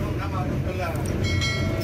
nada.